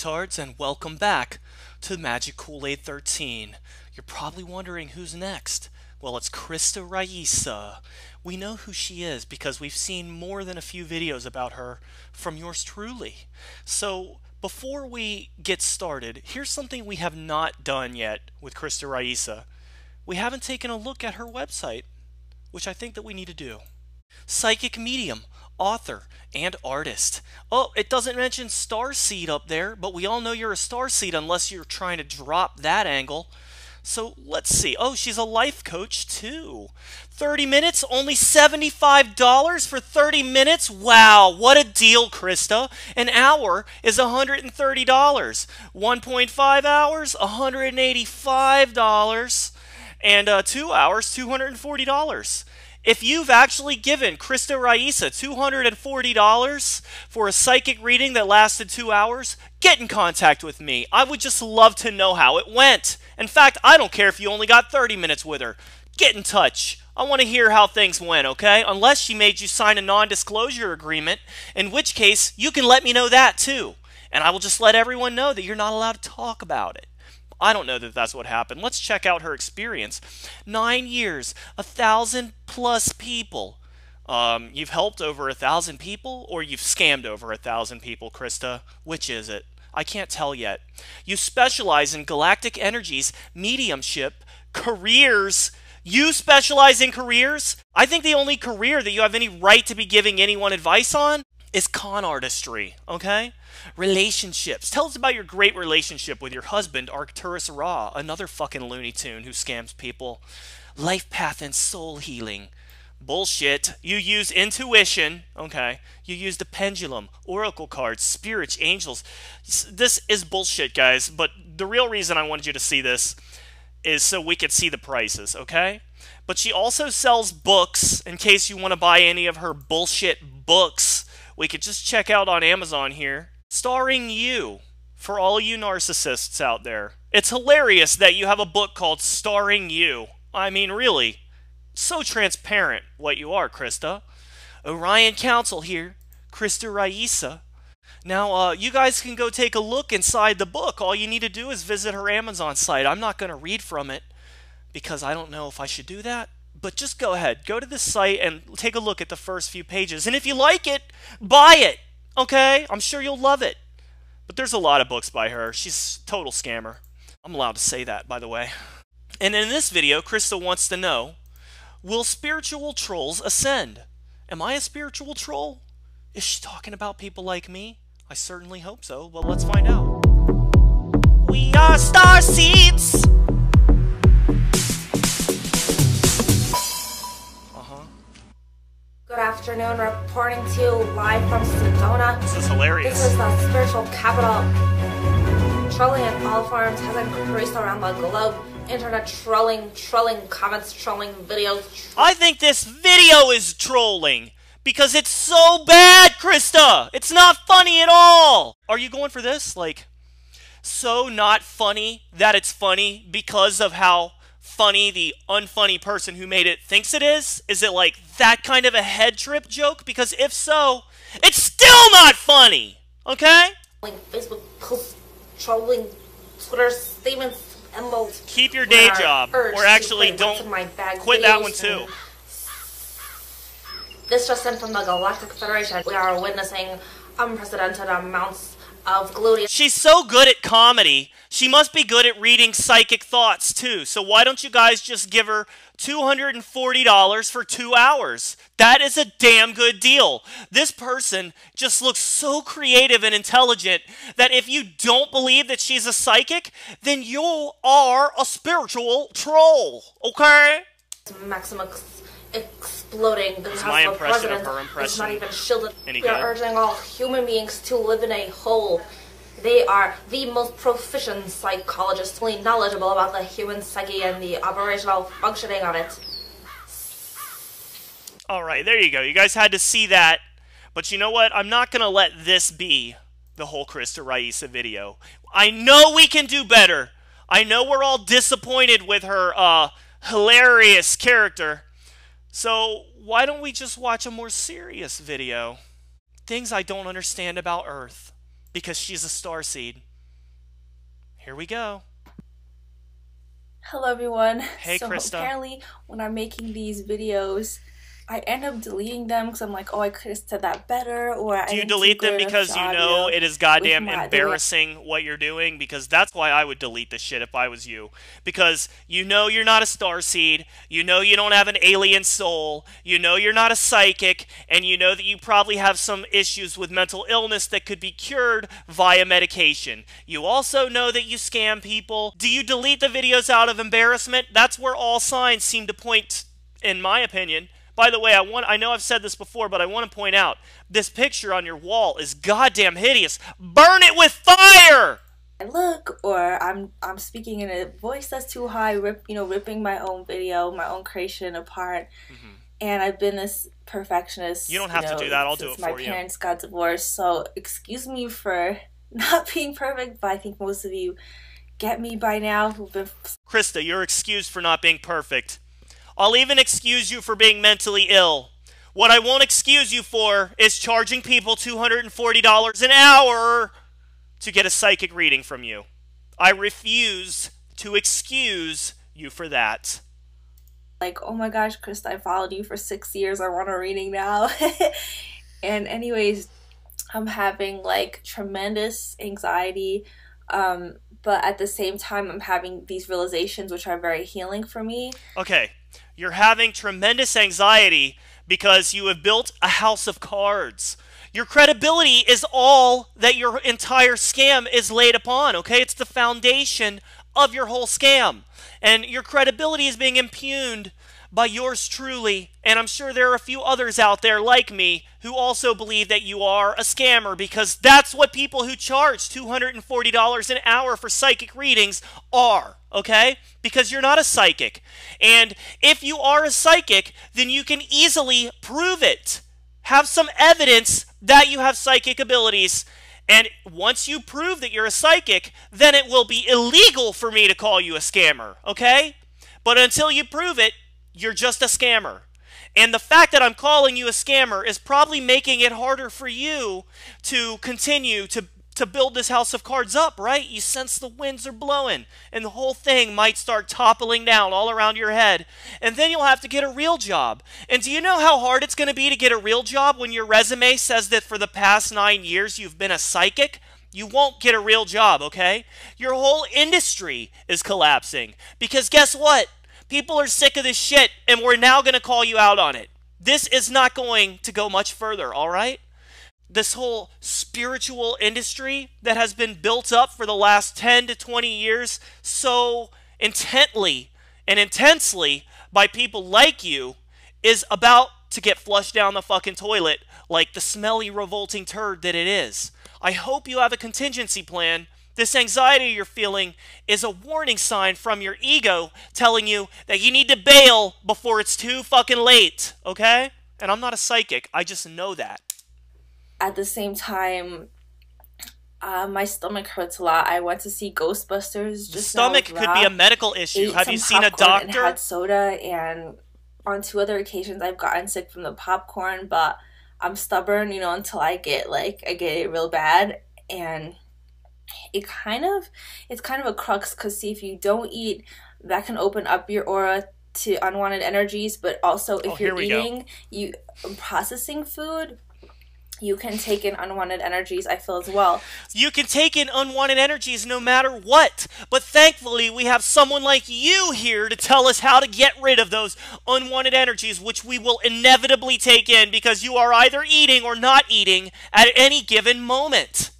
retards, and welcome back to Magick Kool-Aid 13. You're probably wondering who's next. Well, it's Krista Raisa. We know who she is because we've seen more than a few videos about her from yours truly. So, before we get started, here's something we have not done yet with Krista Raisa. We haven't taken a look at her website, which I think that we need to do. Psychic Medium, author, and artist. Oh, it doesn't mention Starseed up there, but we all know you're a Starseed unless you're trying to drop that angle. So let's see. Oh, she's a life coach too. 30 minutes, only $75 for 30 minutes? Wow, what a deal, Krista. An hour is $130. 1.5 hours, $185. And uh, two hours, $240. If you've actually given Krista Raisa $240 for a psychic reading that lasted two hours, get in contact with me. I would just love to know how it went. In fact, I don't care if you only got 30 minutes with her. Get in touch. I want to hear how things went, okay? Unless she made you sign a non disclosure agreement, in which case you can let me know that too. And I will just let everyone know that you're not allowed to talk about it. I don't know that that's what happened. Let's check out her experience. Nine years, a thousand plus people. Um, you've helped over a thousand people, or you've scammed over a thousand people, Krista. Which is it? I can't tell yet. You specialize in galactic energies, mediumship, careers. You specialize in careers? I think the only career that you have any right to be giving anyone advice on is con artistry, okay? Relationships. Tell us about your great relationship with your husband, Arcturus Ra, another fucking Looney Tune who scams people. Life path and soul healing. Bullshit. You use intuition, okay? You use the pendulum, oracle cards, spirits, angels. This is bullshit, guys, but the real reason I wanted you to see this is so we could see the prices, okay? But she also sells books in case you want to buy any of her bullshit books we could just check out on Amazon here. Starring you, for all you narcissists out there. It's hilarious that you have a book called Starring You. I mean, really. So transparent what you are, Krista. Orion Council here, Krista Raisa. Now, uh, you guys can go take a look inside the book. All you need to do is visit her Amazon site. I'm not going to read from it because I don't know if I should do that but just go ahead. Go to the site and take a look at the first few pages. And if you like it, buy it. Okay? I'm sure you'll love it. But there's a lot of books by her. She's total scammer. I'm allowed to say that, by the way. And in this video, Krista wants to know, will spiritual trolls ascend? Am I a spiritual troll? Is she talking about people like me? I certainly hope so. Well, let's find out. We are star seeds! Afternoon, reporting to you live from Sedona. This is hilarious. This is the spiritual capital. Trolling in all forms has increased around the globe. Internet trolling, trolling comments, trolling videos. I think this video is trolling because it's so bad, Krista. It's not funny at all. Are you going for this? Like, so not funny that it's funny because of how funny the unfunny person who made it thinks it is? Is it like that kind of a head trip joke? Because if so, it's still not funny. Okay? Facebook posts, trolling Twitter statements, and Keep your day job, or actually don't quit that one too. This just sent from the Galactic Federation. We are witnessing unprecedented amounts of gluteus. She's so good at comedy. She must be good at reading psychic thoughts too. So why don't you guys just give her $240 for two hours? That is a damn good deal. This person just looks so creative and intelligent that if you don't believe that she's a psychic, then you are a spiritual troll. Okay? Because my the president of her impression is not even shielded. Any we are urging all human beings to live in a whole. They are the most proficient psychologists, fully knowledgeable about the human psyche and the operational functioning of it. All right, there you go. You guys had to see that. But you know what? I'm not going to let this be the whole Krista Raisa video. I know we can do better. I know we're all disappointed with her uh, hilarious character. So why don't we just watch a more serious video? Things I don't understand about Earth. because she's a star seed. Here we go. Hello everyone. Hey, so Krista. apparently when I'm making these videos, I end up deleting them because I'm like, oh, I could have said that better, or I Do you delete them because you know it is goddamn my- the way- embarrassing what you're doing? Because that's why I would delete the shit if I was you. Because you know you're not a star seed, you know you don't have an alien soul, you know you're not a psychic, and you know that you probably have some issues with mental illness that could be cured via medication. You also know that you scam people. Do you delete the videos out of embarrassment? That's where all signs seem to point, in my opinion. By the way, I want I know I've said this before, but I want to point out this picture on your wall is goddamn hideous. Burn it with fire! I look, or I'm I'm speaking in a voice that's too high, rip you know, ripping my own video, my own creation apart. And I've been this perfectionist. Mm-hmm. You don't have to know, do that, I'll do it my for you. My parents got divorced, so excuse me for not being perfect, but I think most of you get me by now who've been Krista, you're excused for not being perfect. I'll even excuse you for being mentally ill. What I won't excuse you for is charging people $240 an hour to get a psychic reading from you. I refuse to excuse you for that. like, oh my gosh, Krista, I followed you for six years. I want a reading now. and anyways, I'm having like tremendous anxiety. Um, but at the same time, I'm having these realizations which are very healing for me. Okay, you're having tremendous anxiety because you have built a house of cards. Your credibility is all that your entire scam is laid upon, okay? It's the foundation of your whole scam. And your credibility is being impugned by yours truly. And I'm sure there are a few others out there like me who also believe that you are a scammer because that's what people who charge $240 an hour for psychic readings are, okay? Because you're not a psychic. And if you are a psychic, then you can easily prove it. Have some evidence that you have psychic abilities. And once you prove that you're a psychic, then it will be illegal for me to call you a scammer, okay? But until you prove it, you're just a scammer. And the fact that I'm calling you a scammer is probably making it harder for you to continue to to build this house of cards up, right? You sense the winds are blowing and the whole thing might start toppling down all around your head. And then you'll have to get a real job. And do you know how hard it's going to be to get a real job when your resume says that for the past 9 years you've been a psychic? You won't get a real job, okay? Your whole industry is collapsing because guess what? People are sick of this shit and we're now going to call you out on it. This is not going to go much further, all right? This whole spiritual industry that has been built up for the last 10 to 20 years so intently and intensely by people like you is about to get flushed down the fucking toilet like the smelly, revolting turd that it is. I hope you have a contingency plan. This anxiety you're feeling is a warning sign from your ego telling you that you need to bail before it's too fucking late, okay? And I'm not a psychic, I just know that. At the same time, uh, my stomach hurts a lot. I went to see Ghostbusters. Just Stomach could be a medical issue. Have you seen a popcorn And had soda, and on two other occasions, I've gotten sick from the popcorn. But I'm stubborn, you know, until I get like I get it real bad, and it kind of it's kind of a crux because see if you don't eat, that can open up your aura to unwanted energies. But also if Oh, you're we go. eating, you processing food. You can take in unwanted energies, I feel as well. You can take in unwanted energies no matter what. But thankfully, we have someone like you here to tell us how to get rid of those unwanted energies, which we will inevitably take in because you are either eating or not eating at any given moment.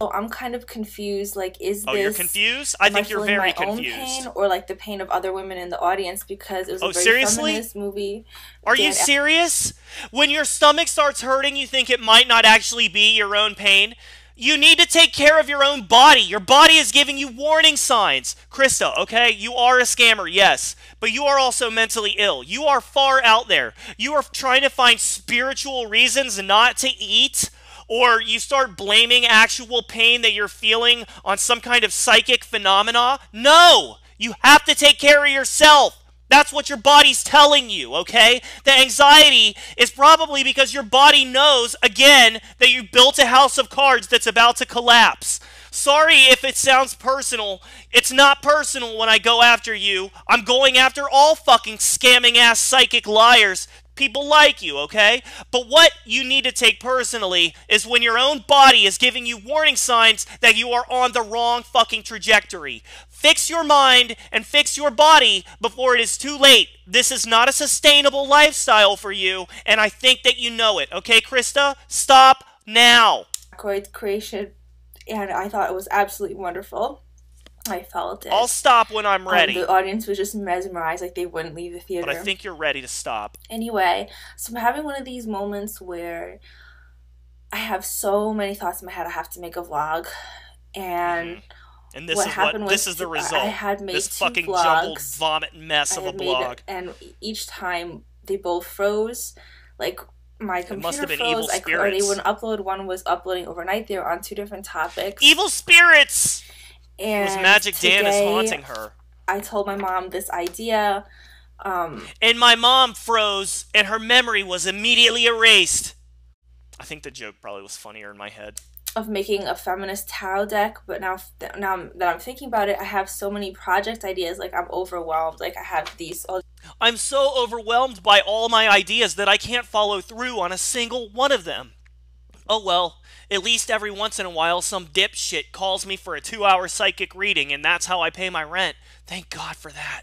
So I'm kind of confused. Like, is Oh, this you're confused? I think you're very my own confused. pain or like the pain of other women in the audience because it was a Oh, very seriously? feminist movie. Are you serious? When your stomach starts hurting, you think it might not actually be your own pain? You need to take care of your own body. Your body is giving you warning signs. Krista, okay? You are a scammer, yes, but you are also mentally ill. You are far out there. You are trying to find spiritual reasons not to eat, or you start blaming actual pain that you're feeling on some kind of psychic phenomena. No! You have to take care of yourself. That's what your body's telling you, okay? The anxiety is probably because your body knows, again, that you built a house of cards that's about to collapse. Sorry if it sounds personal. It's not personal when I go after you. I'm going after all fucking scamming ass psychic liars people like you, okay? But what you need to take personally is when your own body is giving you warning signs that you are on the wrong fucking trajectory. Fix your mind and fix your body before it is too late. This is not a sustainable lifestyle for you, and I think that you know it, okay, Krista? Stop now. creation, and I thought it was absolutely wonderful. I felt it. I'll stop when I'm Um, ready. the audience was just mesmerized, like they wouldn't leave the theater. but I think you're ready to stop. Anyway, so I'm having one of these moments where I have so many thoughts in my head. I have to make a vlog, and And this what is happened what was this is the result. I had made this two fucking jumbled vlogs. vomit mess I of a blog. it, and each time they both froze. Like my computer must have been froze. I could, or they wouldn't upload. One was uploading overnight. They were on two different topics. Evil spirits. It and was Magic Dan is haunting her. I told my mom this idea. Um, And my mom froze, and her memory was immediately erased. I think the joke probably was funnier in my head. of making a feminist tarot deck, but now now that I'm thinking about it, I have so many project ideas. Like I'm overwhelmed. Like I have these. I'm so overwhelmed by all my ideas that I can't follow through on a single one of them. Oh well, at least every once in a while some dipshit calls me for a two hour psychic reading, and that's how I pay my rent. Thank God for that.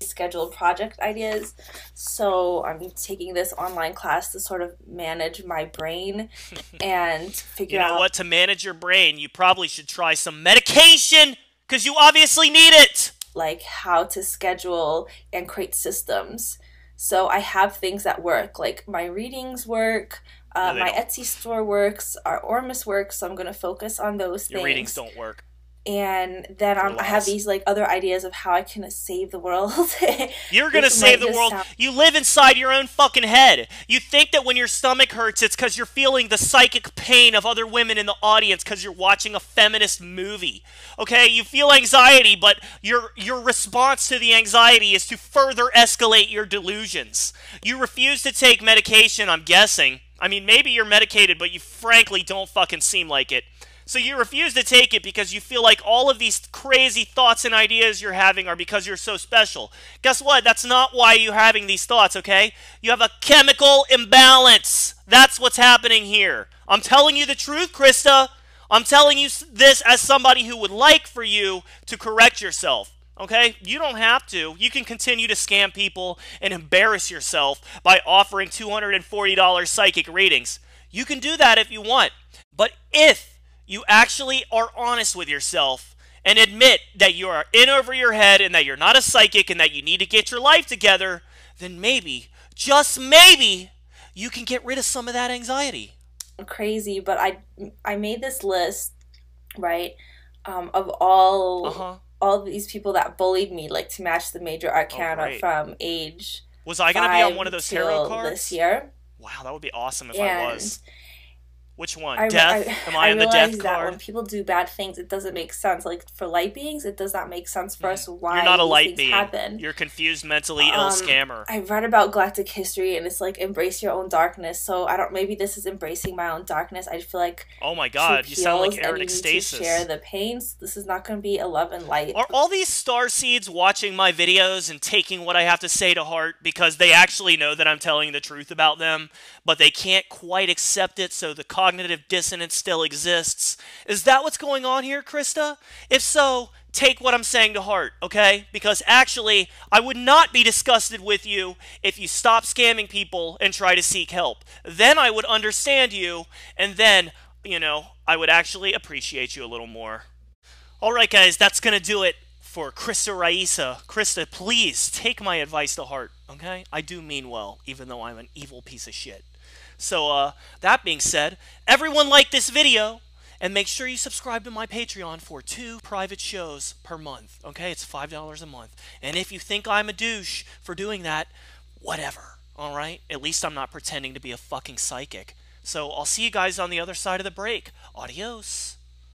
scheduled project ideas. So I'm taking this online class to sort of manage my brain and figure You know out what? To manage your brain, you probably should try some medication, because you obviously need it. like how to schedule and create systems. So I have things that work, like my readings work, uh, No, my don't. Etsy store works, our Ormus works. So I'm going to focus on those Your things. readings don't work. And then um, I have these like other ideas of how I can save the world. You're gonna save the world. sound- You live inside your own fucking head. You think that when your stomach hurts, it's because you're feeling the psychic pain of other women in the audience because you're watching a feminist movie. Okay, you feel anxiety, but your your response to the anxiety is to further escalate your delusions. You refuse to take medication. I'm guessing. I mean, maybe you're medicated, but you frankly don't fucking seem like it. So you refuse to take it because you feel like all of these crazy thoughts and ideas you're having are because you're so special. Guess what? That's not why you're having these thoughts, okay? You have a chemical imbalance. That's what's happening here. I'm telling you the truth, Krista. I'm telling you this as somebody who would like for you to correct yourself. Okay? You don't have to. You can continue to scam people and embarrass yourself by offering $240 psychic readings. You can do that if you want. But if you actually are honest with yourself and admit that you are in over your head and that you're not a psychic and that you need to get your life together, then maybe, just maybe, you can get rid of some of that anxiety. crazy, but I I made this list, right, um, of all Uh huh. all these people that bullied me, like to match the major arcana great. from age. Was I going to be on one of those tarot cards? this year. Wow, that would be awesome if and I was. Which one? I, death? I, Am I, on the death that when people do bad things, it doesn't make sense. Like for light beings, it does not make sense for us why Mm-hmm. You're not a light being. happen. You're confused, mentally ill Um, scammer. I read about galactic history, and it's like embrace your own darkness. So I don't. Maybe this is embracing my own darkness. I feel like oh my god, you sound like Aaron to share the pains. This is not going to be a love and light. Are all these star seeds watching my videos and taking what I have to say to heart because they actually know that I'm telling the truth about them, but they can't quite accept it, so the cognitive dissonance still exists? Is that what's going on here, Krista? If so, take what I'm saying to heart, okay? Because actually, I would not be disgusted with you if you stop scamming people and try to seek help. Then I would understand you, and then, you know, I would actually appreciate you a little more. All right, guys, that's going to do it for Krista Raisa. Krista, please take my advice to heart, okay? I do mean well, even though I'm an evil piece of shit. So, uh, that being said, everyone like this video, and make sure you subscribe to my Patreon for two private shows per month, okay? It's $5 a month. And if you think I'm a douche for doing that, whatever, all right? At least I'm not pretending to be a fucking psychic. So, I'll see you guys on the other side of the break. Adios.